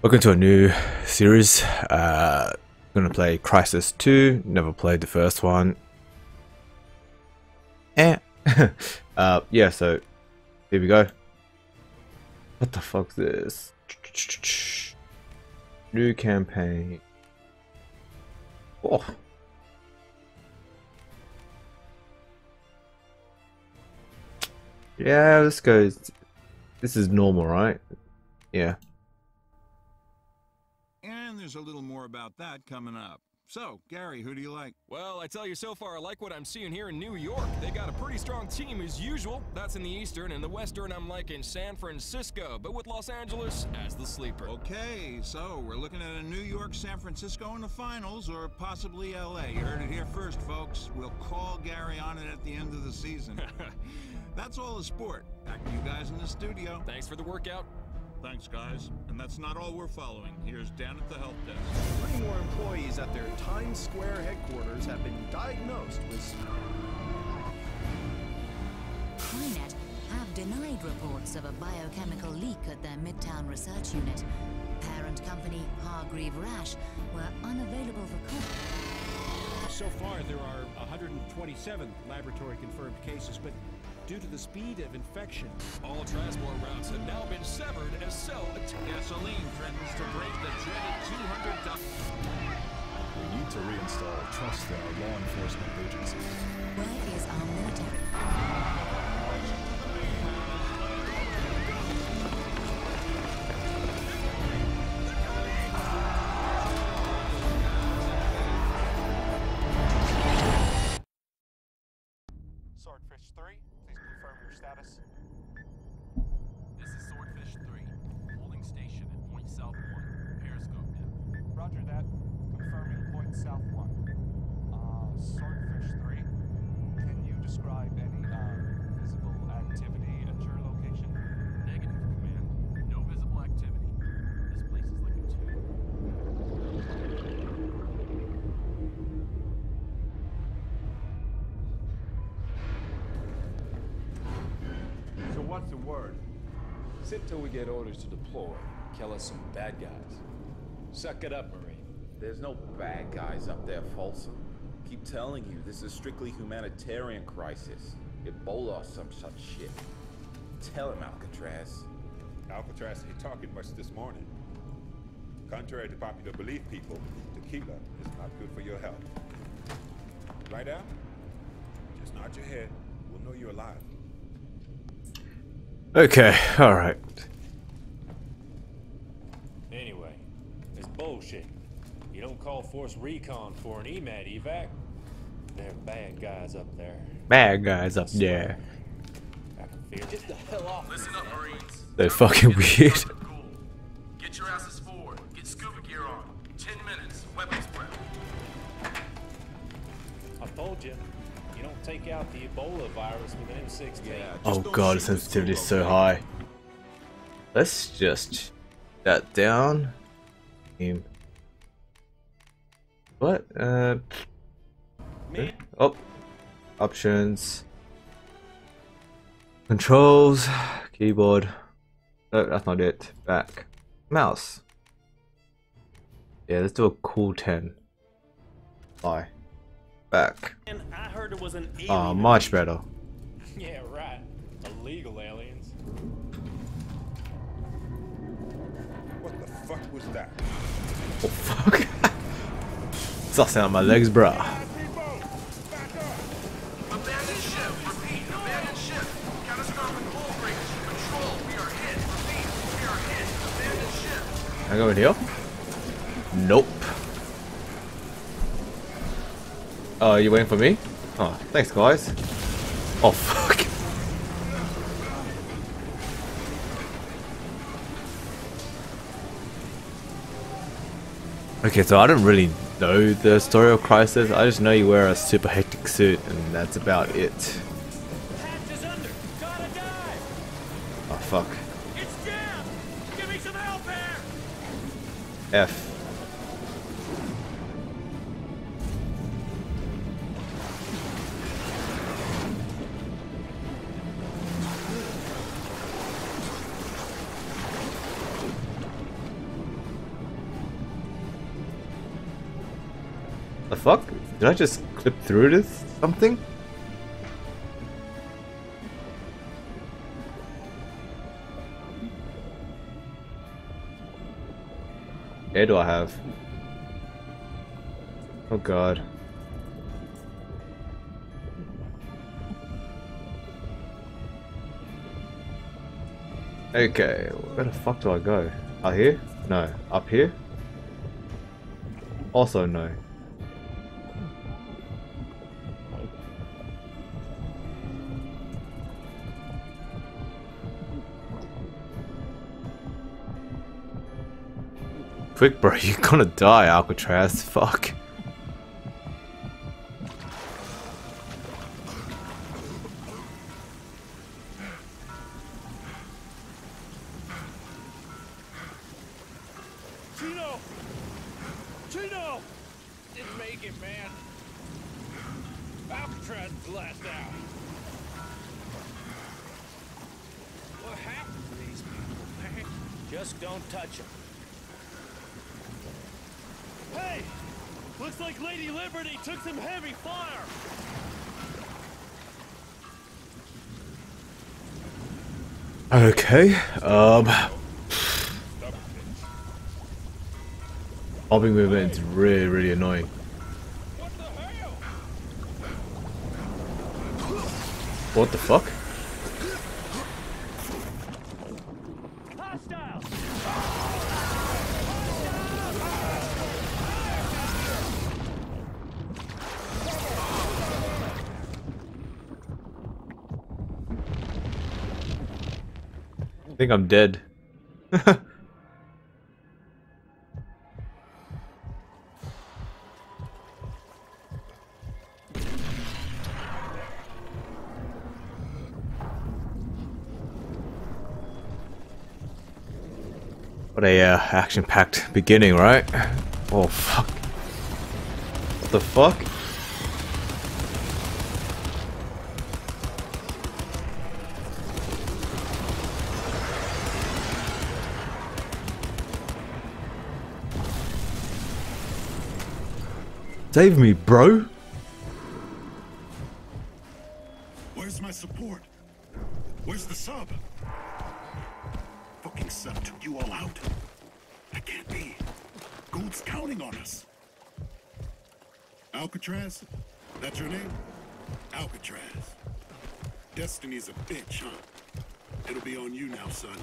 Welcome to a new series. Uh, gonna play Crysis 2. Never played the first one. Eh. uh, yeah, so here we go. What the fuck's this? New campaign. Oh. Yeah, this goes. This is normal, right? Yeah. And there's a little more about that coming up. So, Gary, who do you like? Well, I tell you so far, I like what I'm seeing here in New York. They got a pretty strong team as usual. That's in the Eastern, and the Western I'm liking San Francisco, but with Los Angeles as the sleeper. Okay, so we're looking at a New York, San Francisco in the finals, or possibly LA. You heard it here first, folks. We'll call Gary on it at the end of the season. That's all the sport. Back to you guys in the studio. Thanks for the workout. Thanks, guys. And that's not all we're following. Here's Dan at the help desk. Three more employees at their Times Square headquarters have been diagnosed with. CryNet have denied reports of a biochemical leak at their Midtown research unit. Parent company Hargreave Rasch were unavailable for comment. So far, there are 127 laboratory confirmed cases, but due to the speed of infection, All transport routes have now been severed as cell Gasoline threatens to break the dreaded 200. We need to reinstall trust in our law enforcement agencies. Where is our military? Sit till we get orders to deploy. Kill us some bad guys. Suck it up, Marine. There's no bad guys up there, Folsom. Keep telling you, this is a strictly humanitarian crisis. Ebola or some such shit. Tell him, Alcatraz. Alcatraz ain't talking much this morning. Contrary to popular belief, people, tequila is not good for your health. Right, Al? Just nod your head. We'll know you're alive. Okay, alright. anyway, it's bullshit. You don't call Force Recon for an EMAT evac. They're bad guys up there. Bad guys up there. I can feel it. Get the hell off Listen up, Marines. They're fucking weird. Get your asses forward. Get scuba gear on. Ten minutes. Weapons prep. I told you. You don't take out the Ebola virus with an M16. Yeah, Oh god, the sensitivity is so high. Let's just that down. Aim. What? Uh. Oh. Options. Controls. Keyboard. No, that's not it. Back. Mouse. Yeah, let's do a cool 10. Bye. Back. And I heard it was an alien. Ah, much better. Yeah, right. Illegal aliens. What the fuck was that? Oh fuck. Sussing on my legs, bruh. Abandoned ship. Repeat. Abandoned ship. Catastrophic hull breakage. Control. We are hit. Repeat. We are hit. Abandoned ship. Can I go in here? Nope. Oh, you waiting for me? Oh, thanks guys. Oh fuck. Okay, so I don't really know the story of Crysis. I just know you wear a super hectic suit and that's about it. Hatch is under. Gotta dive. Oh fuck. It's jammed. Give me some help here. F. The fuck? Did I just clip through this something? Air do I have? Oh god. Okay, where the fuck do I go? Out here? No. Up here? Also no. Quick bro, you're gonna die, Alcatraz. Fuck. Hey! Looks like Lady Liberty took some heavy fire! Okay, um... Bobbing movement is really, really annoying. What the hell? What the fuck? I think I'm dead. What a uh, action-packed beginning, right? Oh fuck! What the fuck? Save me, bro! Where's my support? Where's the sub? Fucking sub took you all out. That can't be. Gould's counting on us. Alcatraz? That's your name? Alcatraz. Destiny's a bitch, huh? It'll be on you now, son.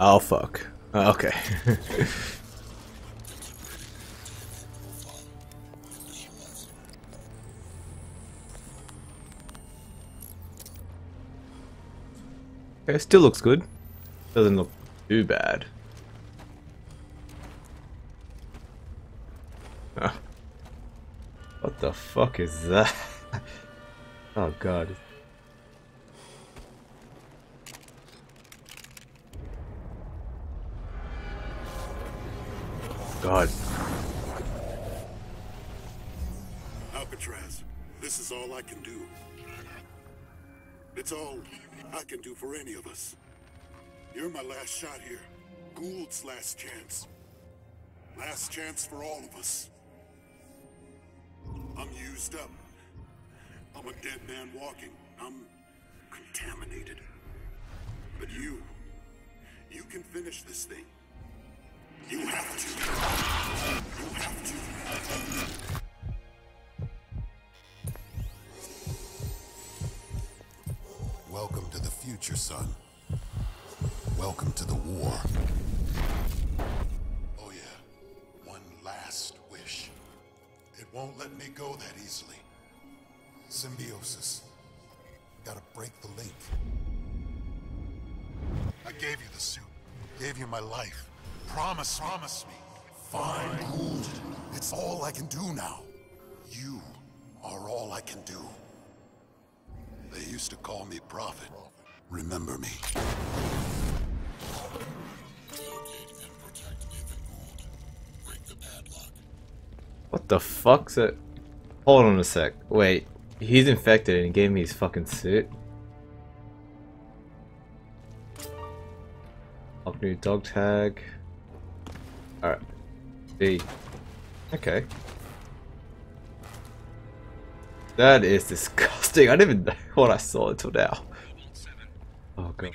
Oh fuck. Oh, okay. okay, still looks good. Doesn't look too bad. Oh. What the fuck is that? oh god. God. Alcatraz, this is all I can do. It's all I can do for any of us. You're my last shot here. Gould's last chance. Last chance for all of us. I'm used up. I'm a dead man walking. I'm contaminated. But you, you can finish this thing. Welcome to the future, son. Welcome to the war. Oh yeah, one last wish. It won't let me go that easily. Symbiosis. Gotta break the link. I gave you the suit. Gave you my life. Promise, promise me. Fine, Gould. It's all I can do now. You are all I can do. They used to call me Prophet. Remember me. What the fuck's it? Hold on a sec. Wait, he's infected and he gave me his fucking suit. Up new dog tag. Alright. D. Okay. That is disgusting. I didn't even know what I saw until now. Oh god.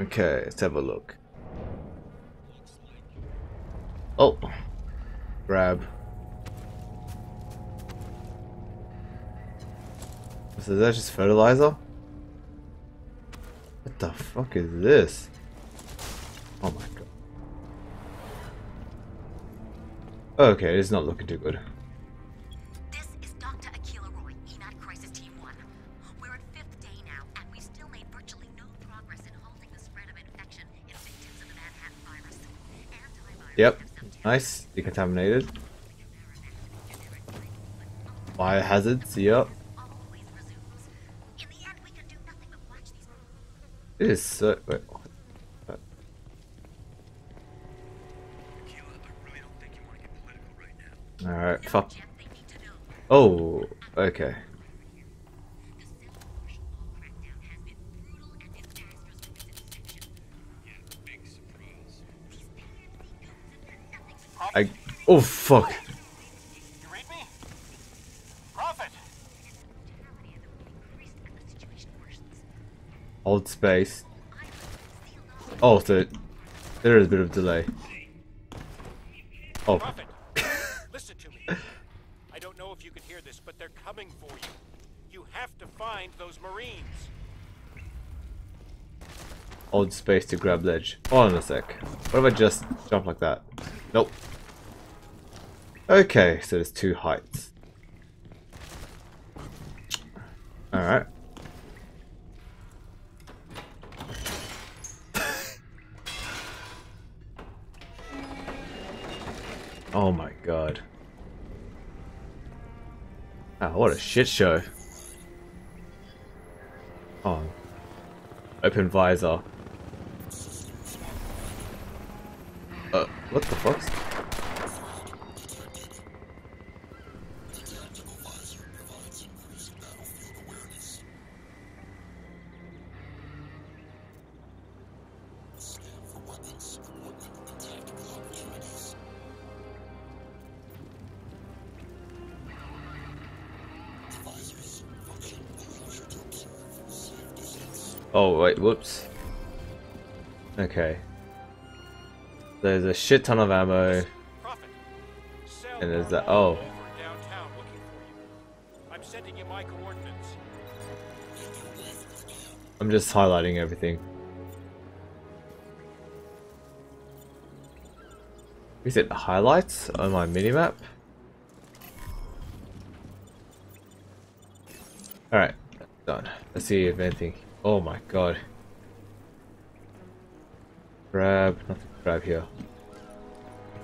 Okay, let's have a look. Oh. Grab. So is that just fertilizer? What the fuck is this? Oh my god. Okay, it's not looking too good. This is Dr. Akila Roy, Crisis Team 1. We're at fifth day now, and we still made virtually no progress in halting the spread of infection in victims of the Manhattan virus. Antivirus Yep. Nice. Decontaminated. Biohazards, yep. It is so wait, what? Alright, fuck. Oh, okay. I. Oh, fuck. Old space. Oh, so there is a bit of delay. Oh listen to me. I don't know if you can hear this, but they're coming for you. You have to find those Marines. Hold space to grab ledge. Hold on a sec. What if I just jump like that? Nope. Okay, so there's two heights. Alright. oh my god. Ah, what a shit show. Open visor. Uh, what the fuck? Wait, whoops. Okay. There's a shit ton of ammo. And there's that. Oh. I'm just highlighting everything. Is it the highlights on my minimap? Alright, done. Let's see if anything. Oh my god. Grab, nothing to grab here.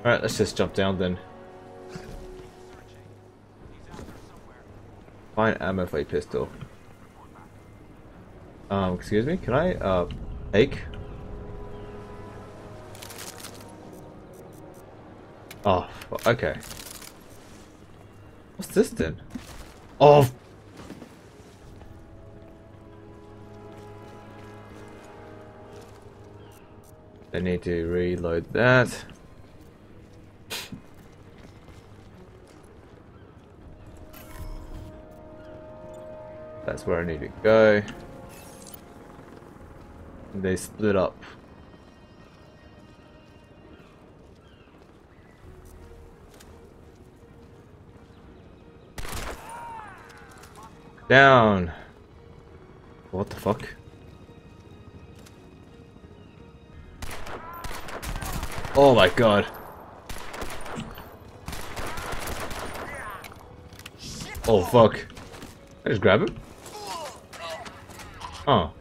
Alright, let's just jump down then. Find ammo for a pistol. Um, excuse me, can I, uh, take? Oh, okay. What's this then? Oh! I need to reload that. That's where I need to go. They split up. Down. What the fuck? Oh my god. Oh fuck. I just grab him? Oh.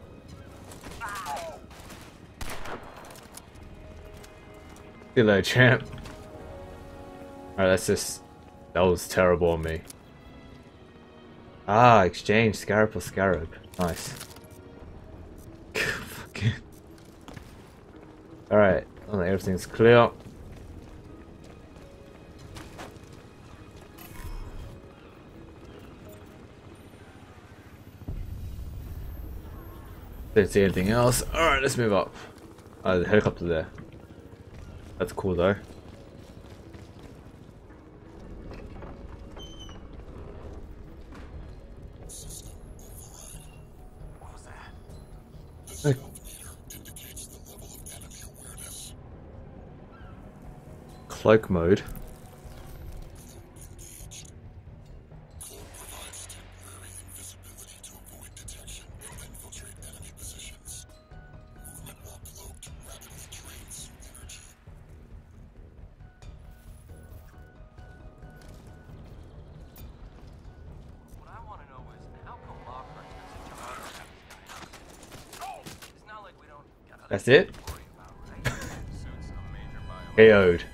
See you champ. Alright, that's just... That was terrible on me. Ah, exchange. Scarab for scarab. Nice. Everything's clear. Didn't see anything else. Alright, let's move up. Uh, the helicopter there. That's cool though. Cloak mode. That's it? KO'd.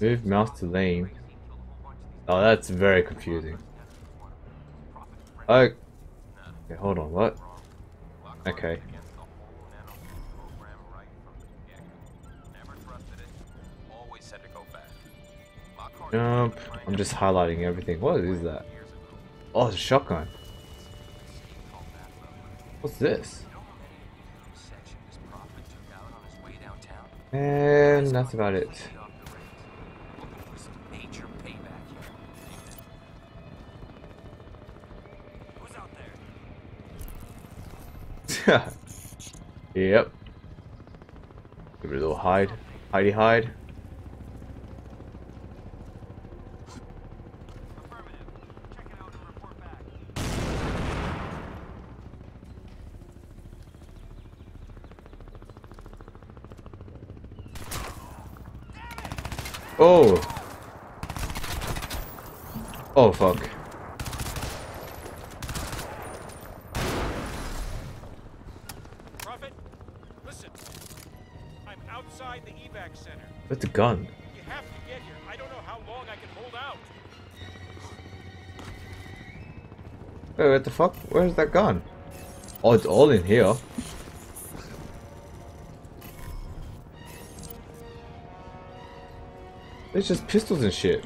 Move mouse to lane. Oh, that's very confusing. Oh. Okay, hold on, what? Okay. Jump. I'm just highlighting everything. What is that? Oh, it's a shotgun. What's this? And that's about it. yep. Give it a little hide. Hidey hide. Oh. Oh fuck. Prophet, listen. I'm outside the evac center. Where's the gun? You have to get here. I don't know how long I can hold out. Wait, what the fuck? Where's that gun? Oh, it's all in here. It's just pistols and shit.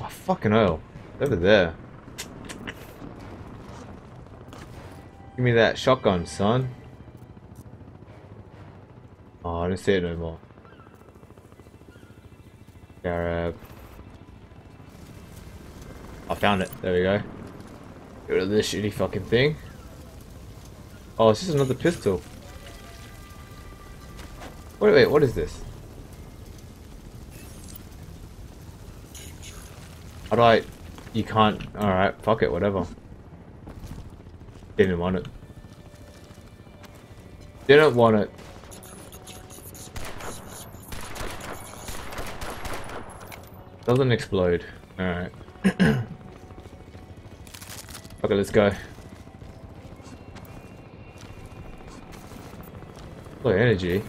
Oh, fucking hell. Over there. Give me that shotgun, son. See it no more. Garab. I found it. There we go. Get rid of this shitty fucking thing. Oh, it's just another pistol. Wait, wait, what is this? How do I... You can't... Alright, fuck it, whatever. Didn't want it. Didn't want it. Doesn't explode. Alright. okay, let's go. Oh, energy.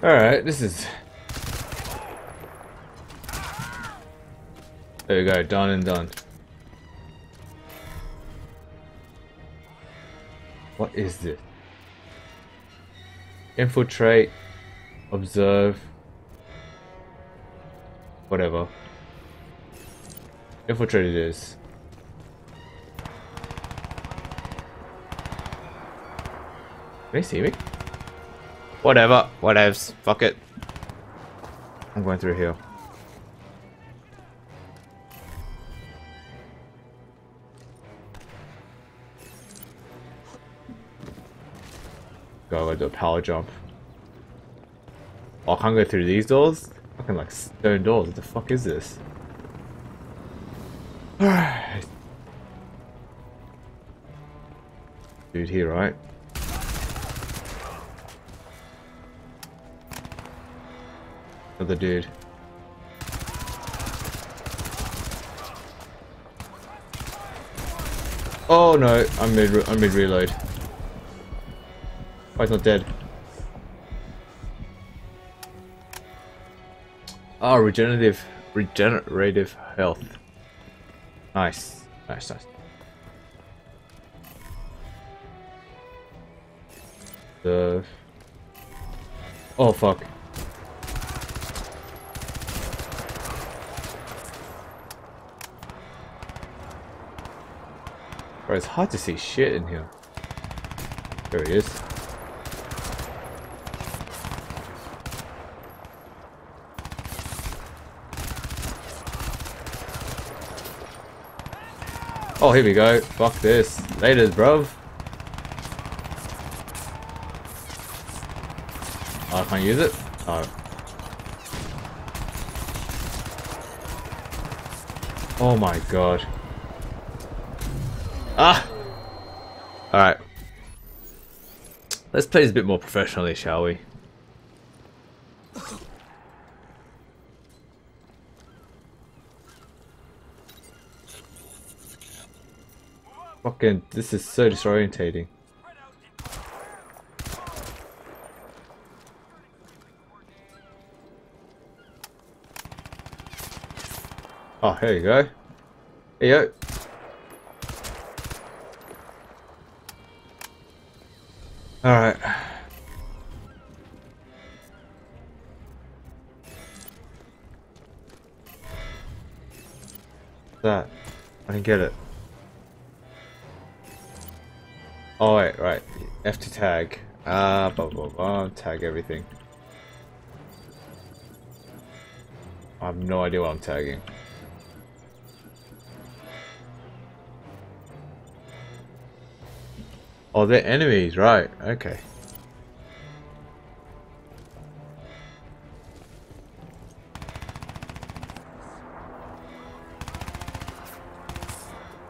Alright, this is... There we go, done and done. What is this? Infiltrate, observe, whatever. Infiltrate it is. Can they see me? Whatever, whatevs. Fuck it. I'm going through here. Go, go do a power jump. Oh, I can't go through these doors? Fucking like stone doors. What the fuck is this? Alright. Dude here, right? Another dude. Oh no, I'm mid I'm mid reload. Oh, he's not dead? Oh, regenerative regenerative health. Nice. Nice, nice. The Oh fuck. Bro, it's hard to see shit in here. There he is. Oh, here we go. Fuck this. Later, bruv. Oh, I can't use it? Oh. Oh my god. Ah! Alright. Let's play this a bit more professionally, shall we? Fucking, this is so disorientating. Oh, here you go. Here you go. Alright. That. I didn't get it. Oh wait, right. F to tag. Ah, uh, blah blah blah. Tag everything. I have no idea what I'm tagging. Oh, they're enemies, right. Okay.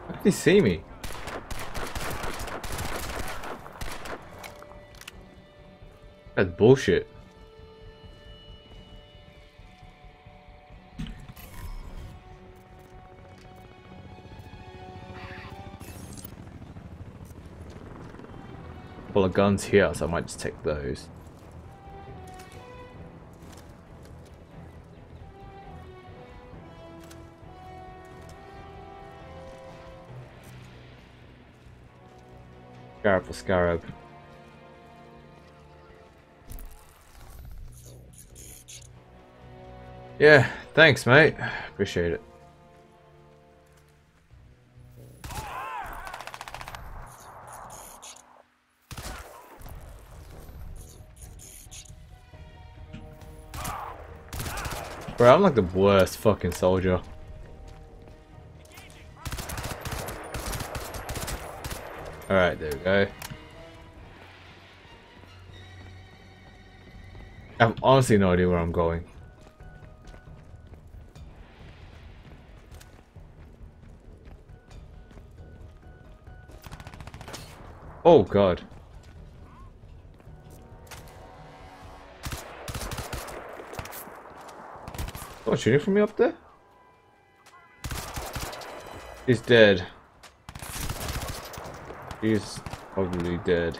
How did he see me? That's bullshit. Of guns here, so I might just take those. Scarab for Scarab. Yeah, thanks, mate. Appreciate it. Bro, I'm like the worst fucking soldier. Alright, there we go. I have honestly no idea where I'm going. Oh god. Oh, shooting me up there? He's dead. He's probably dead.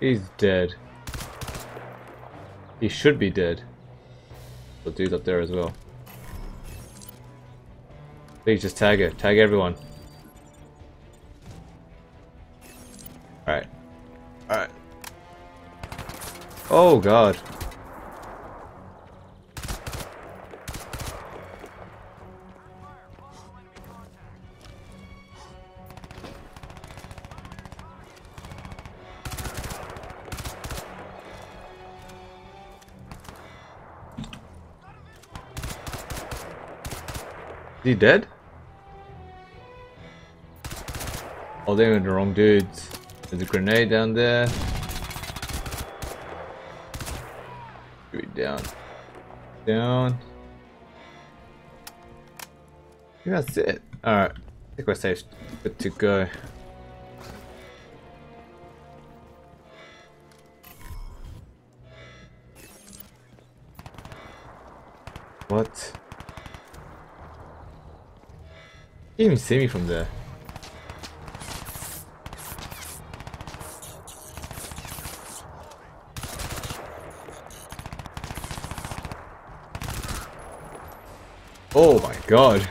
He's dead. He should be dead. The dude's up there as well. Please just tag it. Tag everyone. Oh god. Is he dead? Oh, they're the wrong dudes. There's a grenade down there. Shoot it down. Down. That's it. Alright. I think we're safe. Good to go. What? You didn't even see me from there. Oh my god.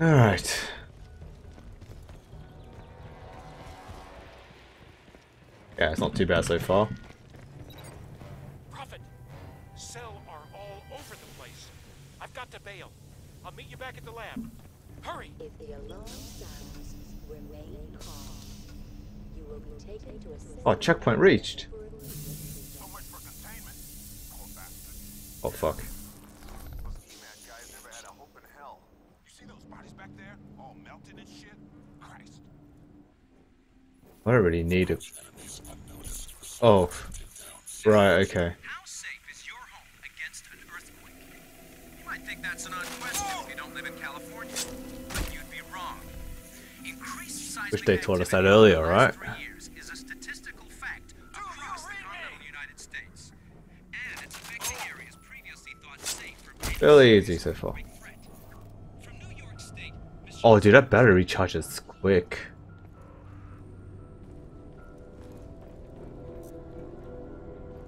Alright. Yeah, it's not too bad so far. Checkpoint reached. Oh fuck. I don't really need it. Oh. Right, okay. You might think that's an odd question if you don't live in California, but you'd be wrong. Increased seismic Wish they told us that earlier, right? Fairly easy so far. Oh, dude, that battery recharges quick.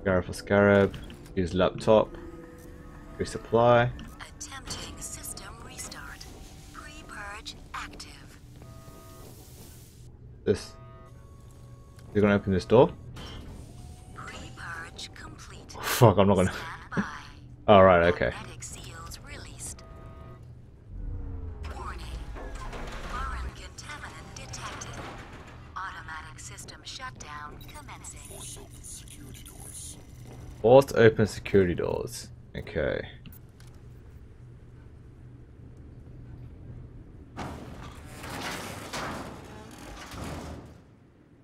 Scarab for Scarab. Use laptop. Resupply. Attempting system restart. Pre-purge active. This. You're gonna open this door? Pre-purge complete. Fuck, I'm not gonna. Alright, okay. Forced open security doors. Okay.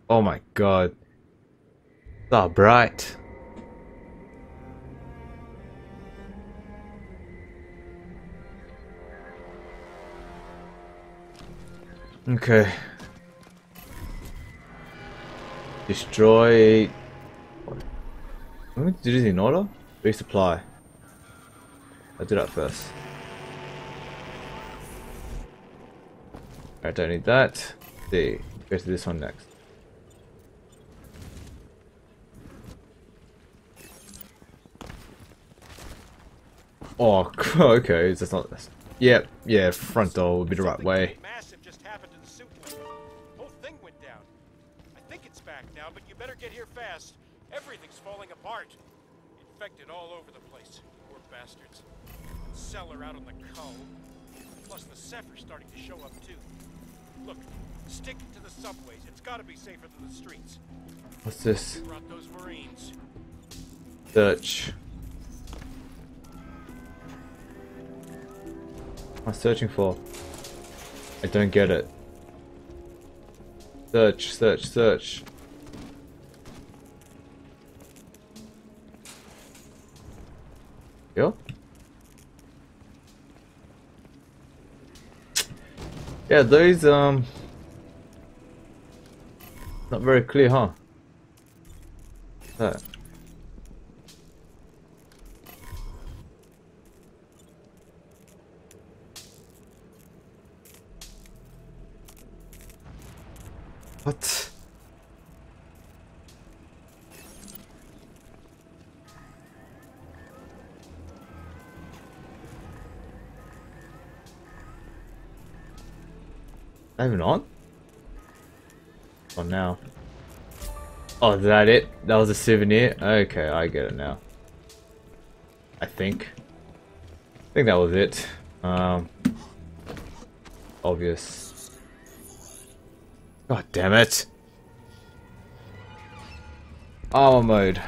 Oh my god. So bright. Okay. Destroy. I'm going to do this in order. Resupply. I'll do that first. I don't need that. Let's see, go to this one next. Oh, okay. That's not. Yep. yeah, yeah. Front door would be the right way. Massive just happened in the suit. Whole thing went down. I think it's back now, but you better get here fast. Everything's falling apart. Infected all over the place. Poor bastards. CELL are out on the cull. Plus the Ceph are starting to show up too. Look, stick to the subways. It's gotta be safer than the streets. What's this? Brought those Marines. Search. What am I searching for? I don't get it. Search, search, search. Yeah? Yeah, those, um... Not very clear, huh? That. What? Not even on? On now. Oh, is that it? That was a souvenir? Okay, I get it now. I think. I think that was it. Um, obvious. God damn it. Armor mode.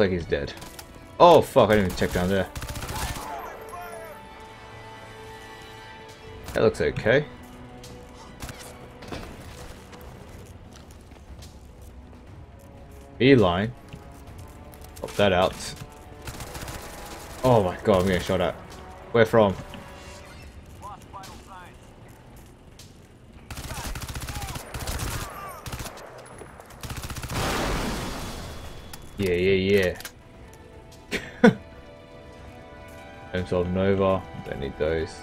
Like he's dead. Oh fuck, I didn't even check down there. That looks okay. Beeline. Pop that out. Oh my god, I'm getting shot at. Where from? Homes Nova. Don't need those.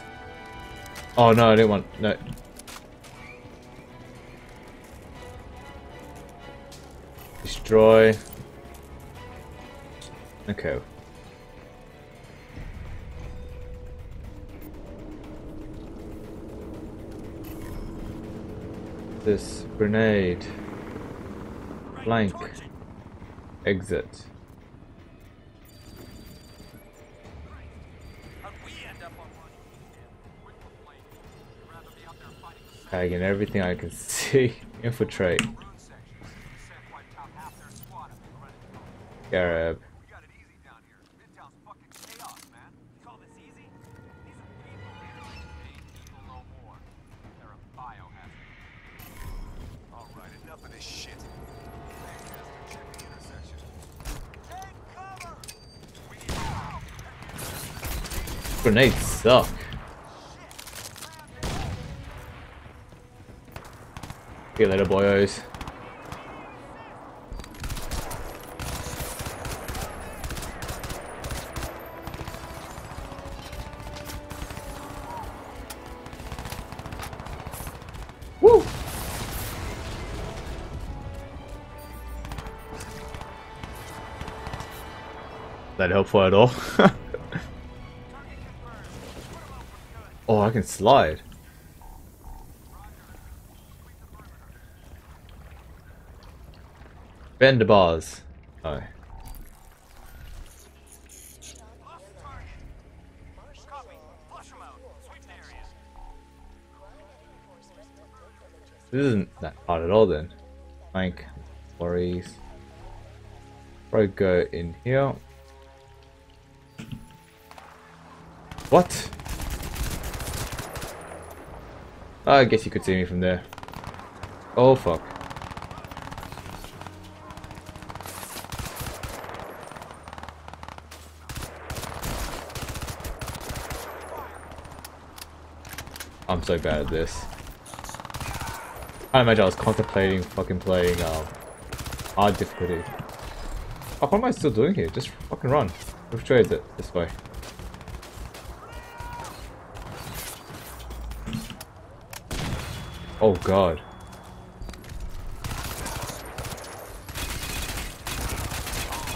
Oh no, I didn't want no. Destroy. Okay. This grenade. Blank. Exit. Tagging everything I can see. Infiltrate. Garab. Grenades suck. See you later, boyos. Woo! That helpful at all? oh, I can slide. Bend the bars. Oh. This isn't that hard at all then. Like, worries. Probably go in here. What? Oh, I guess you could see me from there. Oh fuck. So bad at this. I imagine I was contemplating fucking playing um, hard difficulty. Oh, what am I still doing here? Just fucking run. Way is it? This way. Oh god.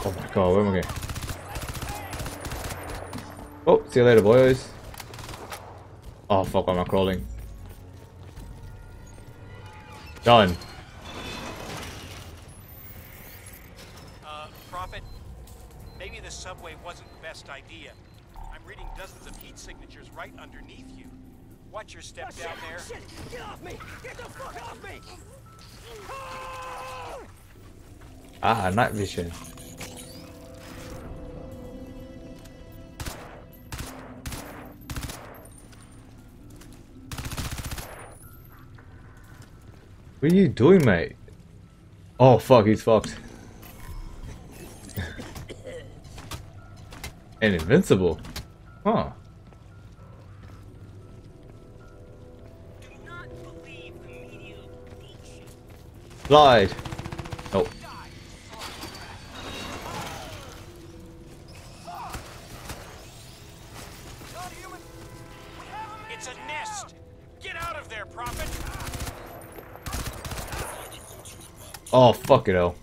Oh my god, where am I going? Oh, see you later boys. Oh fuck, I'm I crawling? Done. Uh, Prophet, maybe the subway wasn't the best idea. I'm reading dozens of heat signatures right underneath you. Watch your step down there. Shit! Get off me! Get the fuck off me! Ah, night vision. What are you doing, mate? Oh fuck, he's fucked. and invincible. Huh. Slide. Oh fuck it oh.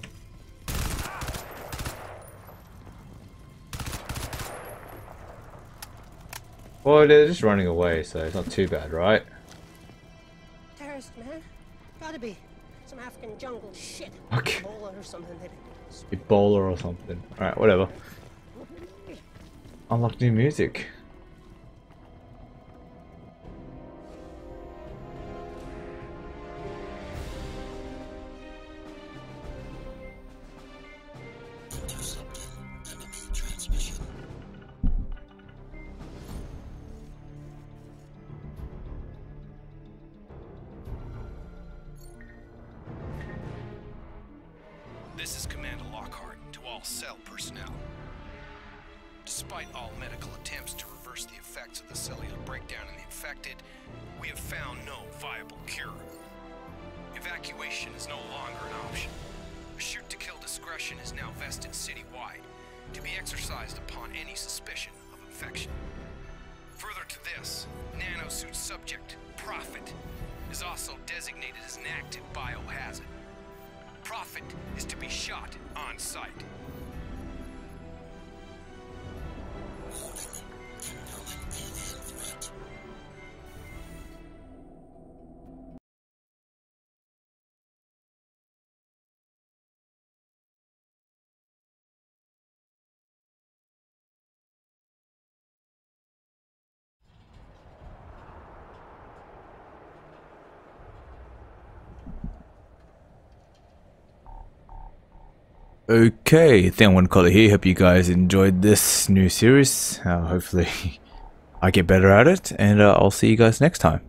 Well, they're just running away, so it's not too bad, right? Terrorist, man. Gotta be. Some African jungle shit. Okay. Ebola or something. Ebola or something. Alright, whatever. Unlock new music. This is Commander Lockhart to all CELL personnel. Despite all medical attempts to reverse the effects of the cellular breakdown in the infected, we have found no viable cure. Evacuation is no longer an option. A shoot-to-kill discretion is now vested citywide, to be exercised upon any suspicion of infection. Further to this, nanosuit subject, Prophet, is also designated as an active biohazard. Prophet is to be shot on sight. Okay, gonna call it here. Hope you guys enjoyed this new series. Uh, hopefully, I get better at it, and uh, I'll see you guys next time.